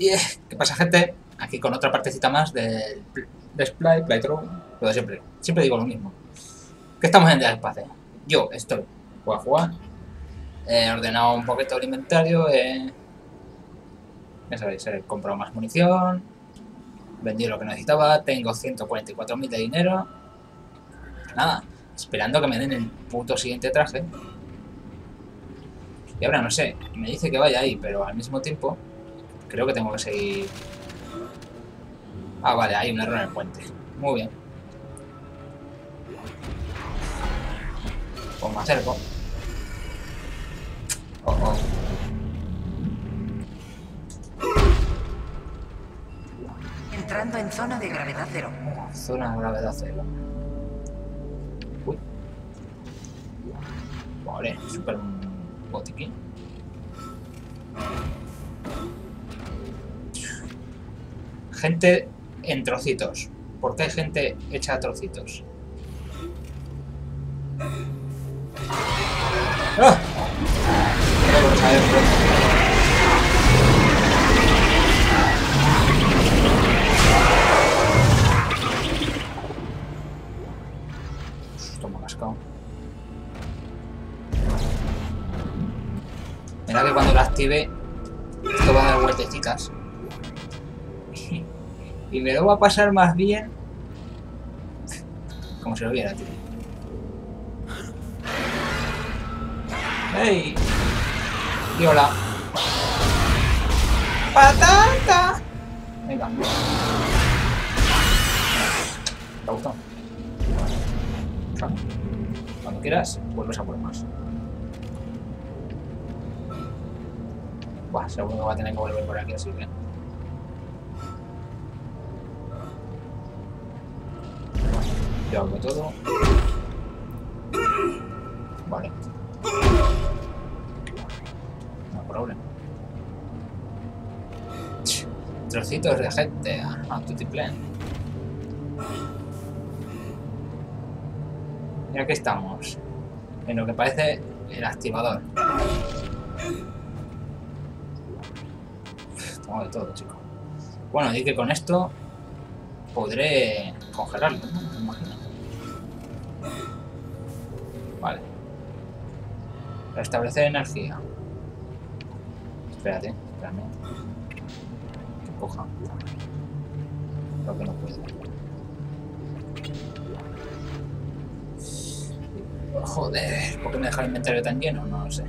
Y eh, ¿qué pasa gente? Aquí con otra partecita más del pl- display, playthrough, lo siempre. Siempre digo lo mismo. Que estamos en el espacio. Yo estoy, voy a jugar. He ordenado un poquito el inventario. eh, ya sabéis, he comprado más munición. Vendí lo que necesitaba. Tengo 144.000 de dinero. Nada, esperando que me den el puto siguiente traje. Y ahora no sé, me dice que vaya ahí, pero al mismo tiempo creo que tengo que seguir... Ah, vale, hay un error en el puente. Muy bien. Pues me acerco. Oh, oh. Entrando en zona de gravedad cero. Zona de gravedad cero. Uy. Vale, super botiquín. Gente en trocitos. ¿Por qué hay gente hecha a trocitos? ¡Ah! Me ha cascado. Mira que cuando lo active, Me lo va a pasar más bien. Como si lo viera, tío. ¡Ey! Y hola. ¡Patata! Venga. ¿Te gustado? Claro. Cuando quieras, vuelves a por más. Buah, seguro que va a tener que volver por aquí, así que... Yo hago todo. Vale. No problema. Trocitos de gente a, a tutiplén. Y aquí estamos. En lo que parece el activador. Tengo de todo, chico. Bueno, y que con esto podré congelarlo. Me imagino. Vale. Restablecer energía. Espérate, espérame. Que coja. Creo que no puedo. Joder, ¿por qué me deja el inventario tan lleno? No lo sé.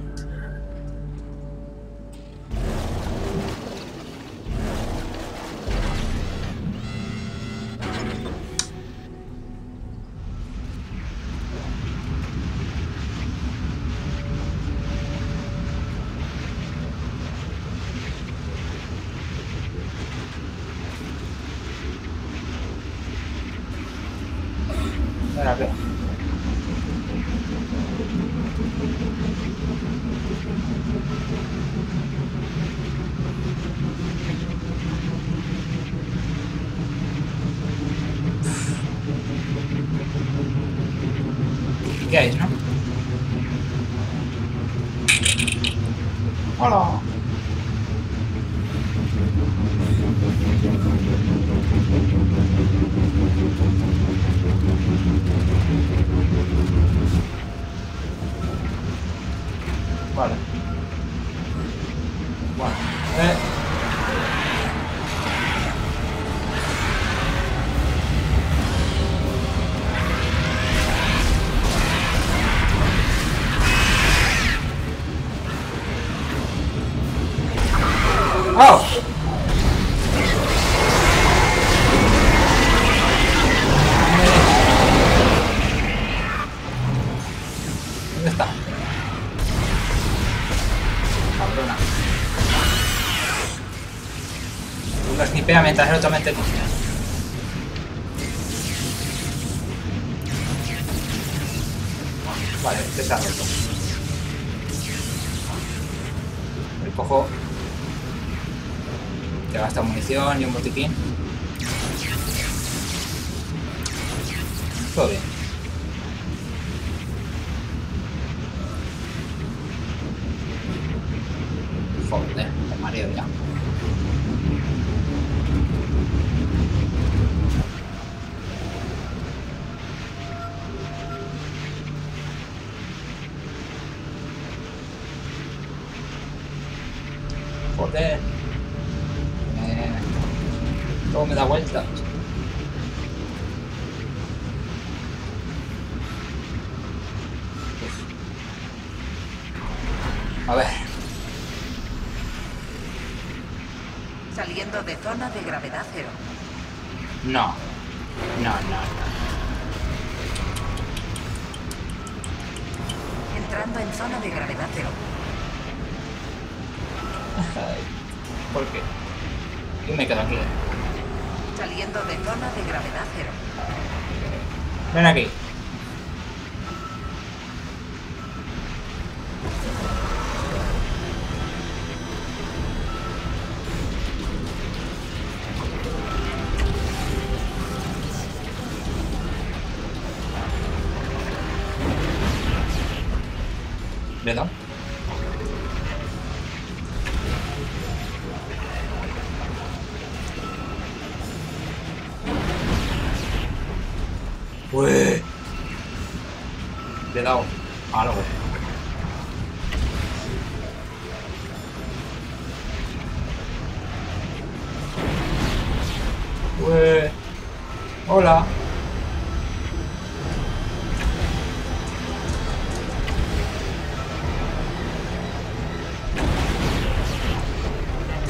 Espera, que- ¿Qué hay, no? Hola. Vale. Bueno, eh. ¡Oh! Vale, este se roto. Le cojo. Que gasta munición y un botiquín. Todo bien. A ver, Saliendo de zona de gravedad cero. no. No, no, no. Entrando en zona de gravedad cero. ¿Por qué? Yo me quedo aquí. Saliendo de zona de gravedad cero. Ven aquí. ¿Le da?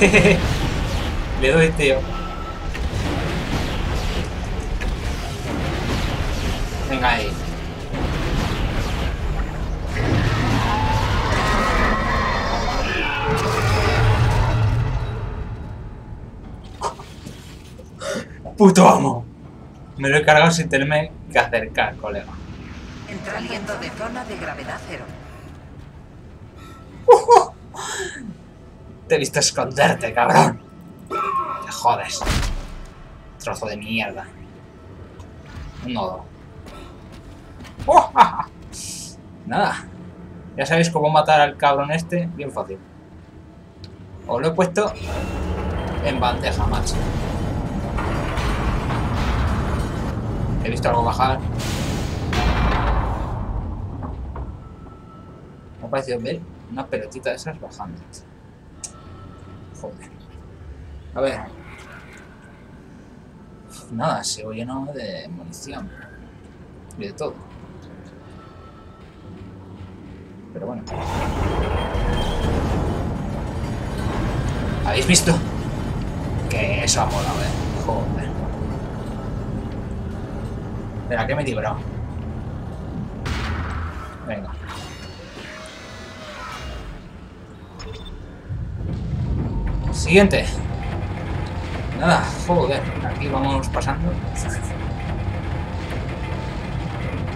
Le doy, tío. Venga ahí. Puto amo. Me lo he cargado sin tenerme que acercar, colega. Saliendo de zona de gravedad cero. Te he visto esconderte, cabrón. Te jodes. Trozo de mierda. Un nodo. ¡Oh! Nada. Ya sabéis cómo matar al cabrón este. Bien fácil. Os lo he puesto en bandeja, macho. He visto algo bajar. Me ha parecido ver una pelotita de esas bajando. Joder. A ver. Nada, sigo lleno de munición. Y de todo. Pero bueno. ¿Habéis visto? Que eso ha molado, eh. Joder. Espera, que me he librado. Venga. Siguiente. Nada, joder, aquí vamos pasando.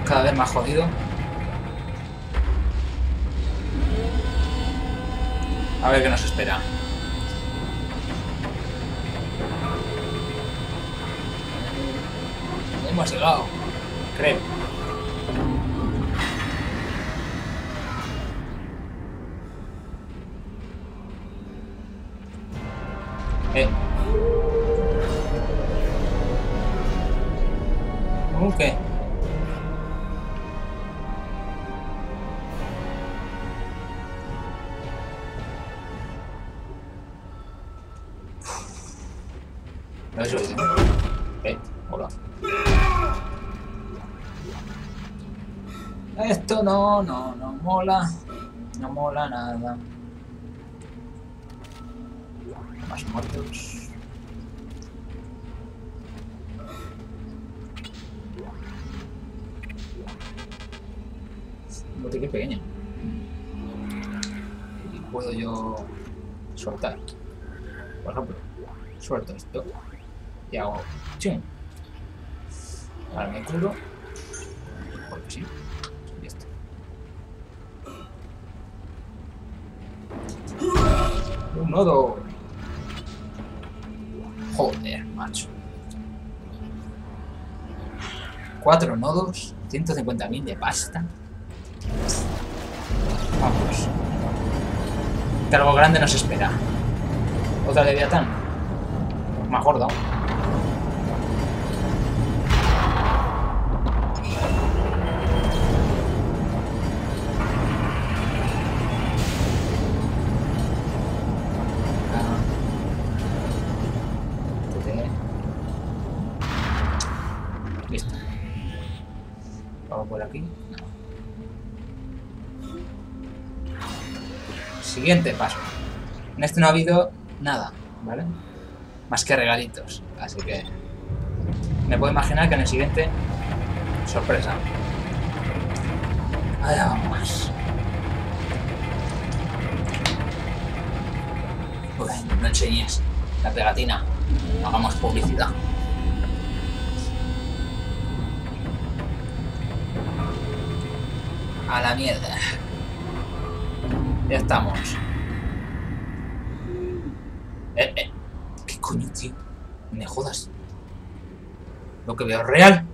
Cada vez más jodido. A ver qué nos espera. Hemos llegado, creo. ¿Cómo que? No es oído. Eh, hola. Esto no, no, no mola. No mola nada. Más muertos. Soltar. Por ejemplo, suelto esto y hago ching. Ahora me curo. Porque sí. Y esto. Un nodo. Joder, macho. Cuatro nodos, 150.000 de pasta. Vamos algo grande nos espera. Otra Leviatán. Más gorda. Ah. Este. Listo. Vamos por aquí. Siguiente paso. En este no ha habido nada, ¿vale? Más que regalitos. Así que me puedo imaginar que en el siguiente sorpresa. Allá vamos. Uy, no enseñes la pegatina. Hagamos publicidad. A la mierda. Ya estamos. Eh, eh. ¿Qué coño, tío? Me jodas. Lo que veo es real.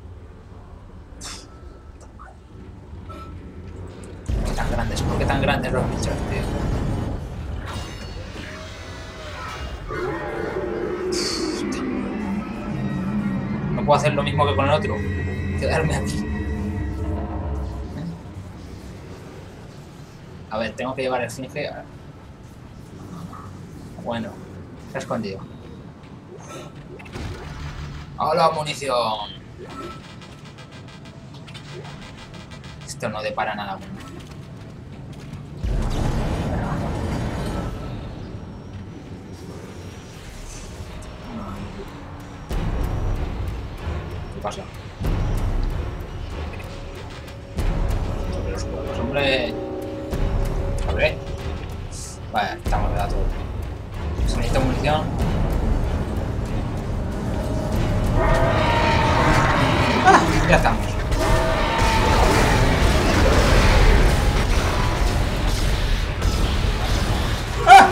¿Por qué tan grandes? ¿Por qué tan grandes los bichos, tío? No puedo hacer lo mismo que con el otro. Quedarme aquí. Tengo que llevar el finge. Bueno, se ha escondido. ¡Hola, munición! Esto no depara nada. ¿Qué pasa? Los hombre. Hombre. Vale, estamos de todo. Se necesita munición. ¡Ah! Ya estamos. ¡Ah!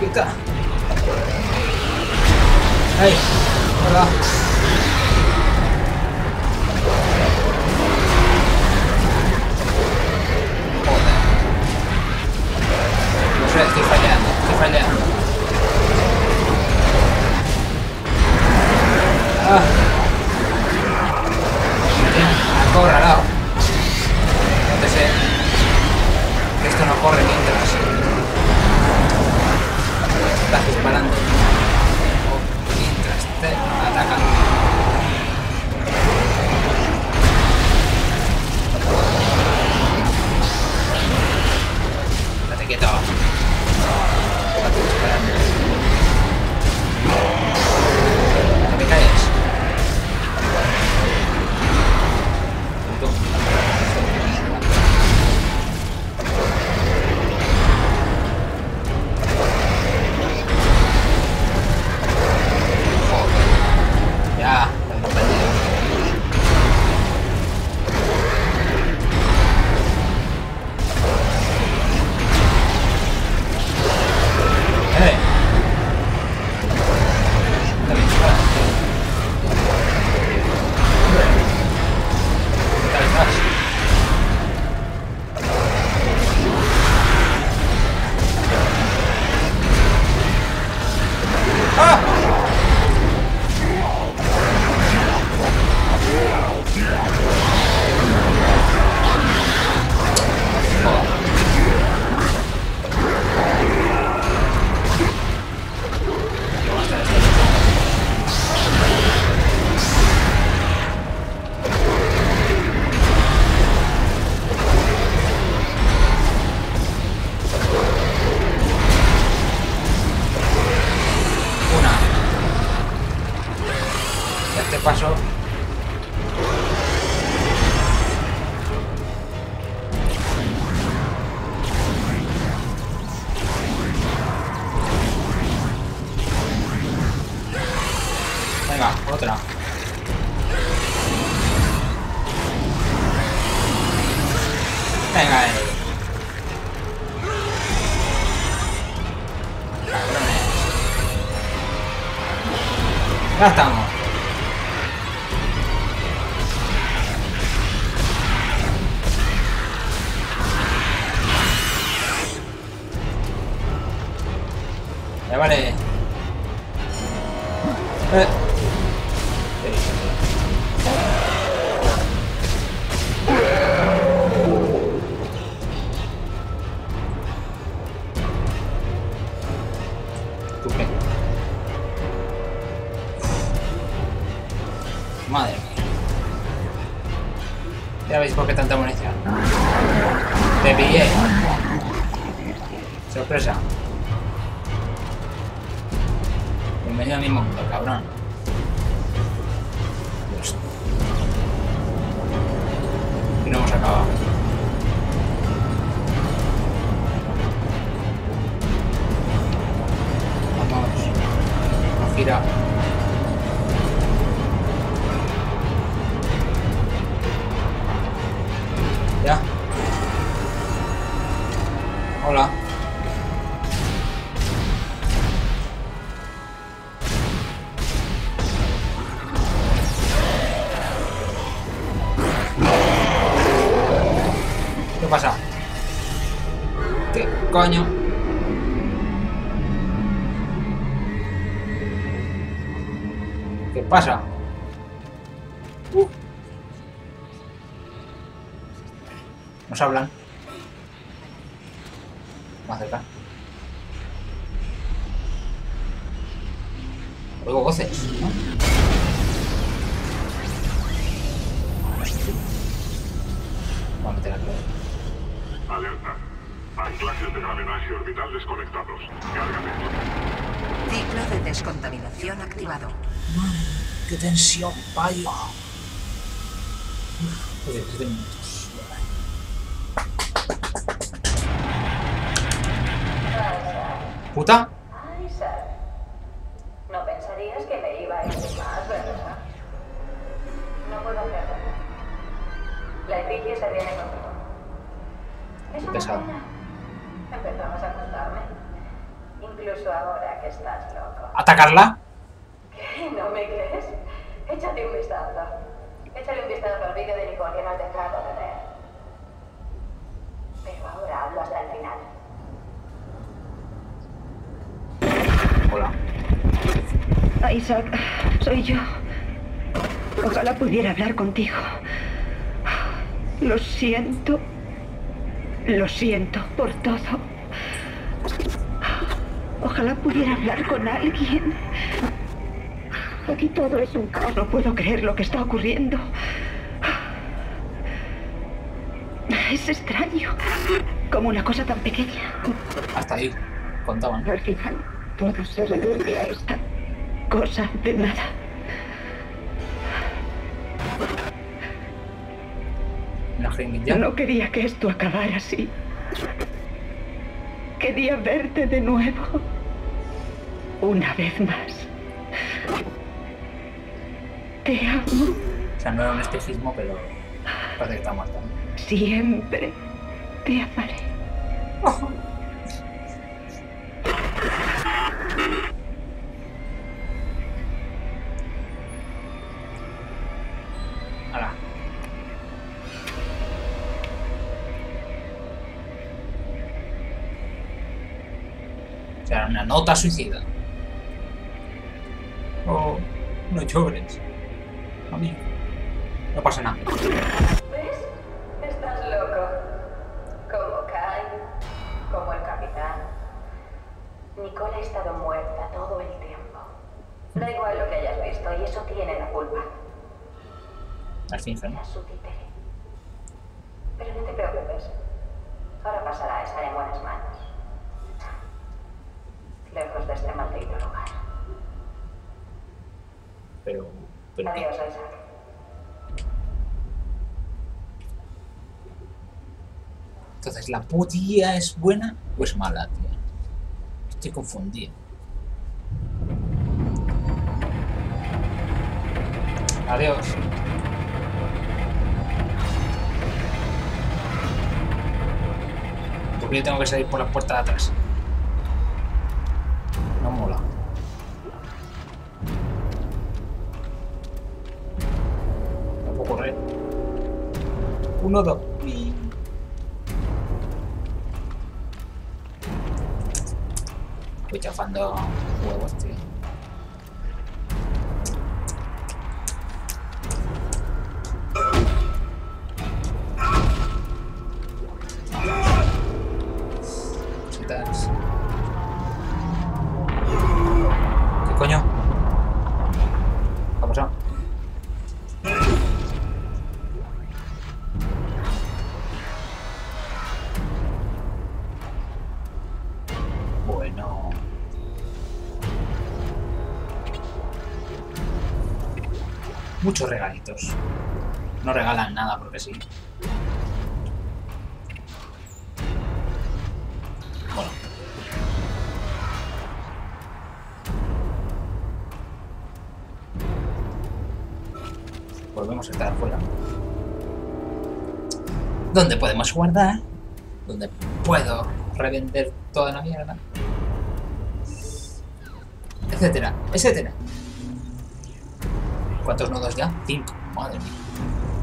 ¡Quita! ¡Ey! Hola. Estoy fallando, estoy fallando. Ah. Acorralado. No sé. Que esto no corre mientras. Estás disparando. A este paso. Venga, otra. Venga, eh. Cabrones. Ya estamos. Eh. Madre mía. Ya veis por qué tanta munición. Te pillé. Sorpresa. Bienvenido a mi mundo, cabrón. Y no hemos acabado. Vamos. No gira. Nos hablan. Más cerca. Oigo voces, ¿no? Voy a meter aquí. Alerta. Anclajes de gravedad y orbital desconectados. Cárgate. Ciclo de descontaminación activado. ¡Qué tensión, vaya! Oye, siete minutos. ¿Puta? Ay. No pensarías que me iba a ir más, ¿verdad? No puedo hacerlo. La Epicia se viene conmigo. Es una Pesado. pena. Empezamos a contarme. Incluso ahora que estás loco. ¿Atacarla? ¿Qué? ¿No me crees? Échate un vistazo. Échale un vistazo al vídeo de Nicole que nos de ver. Pero ahora hablo hasta el final. Hola. Isaac, soy yo. Ojalá pudiera hablar contigo. Lo siento. Lo siento por todo. Ojalá pudiera hablar con alguien. Aquí todo es un caos. No puedo creer lo que está ocurriendo. Es extraño. Como una cosa tan pequeña. Hasta ahí. Contaban. Al final, todo se reduce a esta cosa de nada. Jeringuilla. No quería que esto acabara así. Quería verte de nuevo. Una vez más. Te amo O sea, no era un espejismo, pero parece que está muerta. siempre. Te amaré. Una nota suicida. Oh, no llores. Amigo. No pasa nada. ¿Ves? Estás loco. Como Kai, como el capitán. Nicole ha estado muerta todo el tiempo. Da igual lo que hayas visto, y eso tiene la culpa. Al fin, Era su títere. Pero no te preocupes. Ahora pasará a estar en buenas manos. Lejos de este maldito lugar. Pero. pero. Adiós. Entonces, ¿la putilla es buena o es mala, tío? Estoy confundido. Adiós. Porque yo tengo que salir por la puerta de atrás. No mola. Correr. Uno, dos. y- Voy chafando huevos, tío. Muchos regalitos. No regalan nada porque sí. Bueno. Volvemos a estar afuera. ¿Dónde podemos guardar? ¿Dónde puedo revender toda la mierda? Etcétera, etcétera. ¿Cuántos nodos ya? Cinco. Madre mía.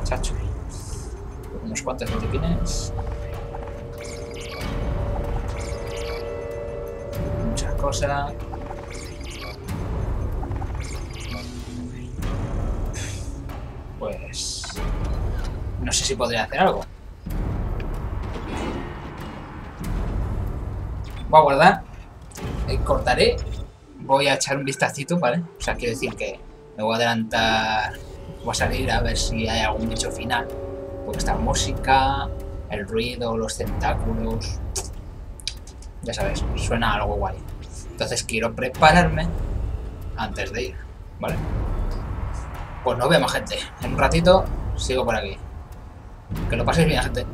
Chacho. Unos cuantos botiquines. Muchas cosas. Pues... No sé si podría hacer algo. Voy a guardar. eh, cortaré. Voy a echar un vistacito, ¿vale? O sea, quiero decir que me voy a adelantar. Voy a salir a ver si hay algún bicho final. Porque está música, el ruido, los tentáculos. Ya sabes, suena algo guay. Entonces quiero prepararme antes de ir, ¿vale? Pues nos vemos, gente. En un ratito sigo por aquí. Que lo paséis bien, gente.